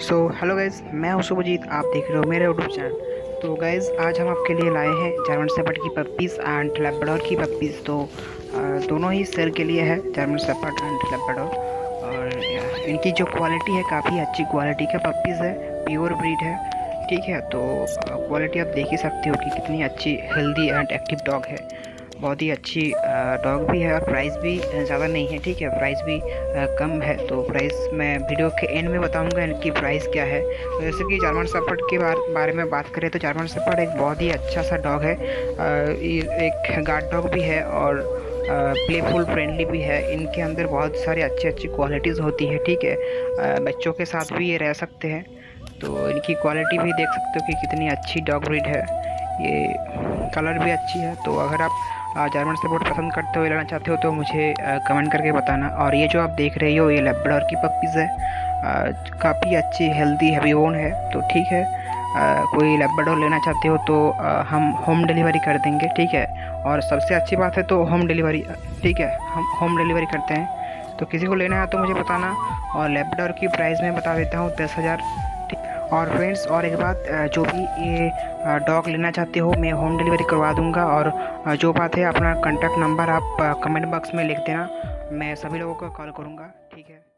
So hello guys मैं हूँ शुभजीत, आप देख रहे हो मेरे यूट्यूब चैनल तो गाइज़ आज हम आपके लिए लाए हैं जर्मन सेपर्ट की पप्पीज़ एंड लेपडोर की पप्पीज़ तो दोनों ही सेल के लिए है जर्मन सेपर्ट एंड लेपडोर और इनकी जो क्वालिटी है, काफ़ी अच्छी क्वालिटी का पप्पीज़ है प्योर ब्रीड है, ठीक है? तो क्वालिटी आप देख ही सकते हो कि कितनी अच्छी हेल्दी एंड एक्टिव डॉग है। बहुत ही अच्छी डॉग भी है और प्राइस भी ज़्यादा नहीं है, ठीक है? प्राइस भी कम है तो प्राइस मैं वीडियो के एंड में बताऊँगा इनकी प्राइस क्या है। तो जैसे कि जार्मन सपर्ट के बारे में बात करें तो जार्मन सपर्ट एक बहुत ही अच्छा सा डॉग है। एक गार्ड डॉग भी है और प्लेफुल फ्रेंडली भी है। इनके अंदर बहुत सारी अच्छी अच्छी क्वालिटीज़ होती है, ठीक है? बच्चों के साथ भी ये रह सकते हैं। तो इनकी क्वालिटी भी देख सकते हो कि कितनी अच्छी डॉग ब्रीड है। ये कलर भी अच्छी है तो अगर आप जर्मन से बहुत पसंद करते हो लेना चाहते हो तो मुझे कमेंट करके बताना। और ये जो आप देख रहे हो ये लेबडोर की पप्पीज़ है। काफ़ी अच्छी हेल्दी हैवी ओन है तो ठीक है। आ, कोई लेबडोर लेना चाहते हो तो आ, हम होम डिलीवरी कर देंगे ठीक है? और सबसे अच्छी बात है तो होम डिलीवरी ठीक है हम होम डिलीवरी करते हैं। तो किसी को लेना है तो मुझे बताना। और लेबडोर की प्राइस मैं बता देता हूँ दस हज़ार। और फ्रेंड्स और एक बात जो भी ये डॉग लेना चाहते हो, मैं होम डिलीवरी करवा दूँगा और जो बात है, अपना कॉन्टैक्ट नंबर आप कमेंट बॉक्स में लिख देना। मैं सभी लोगों को कॉल करूँगा, ठीक है?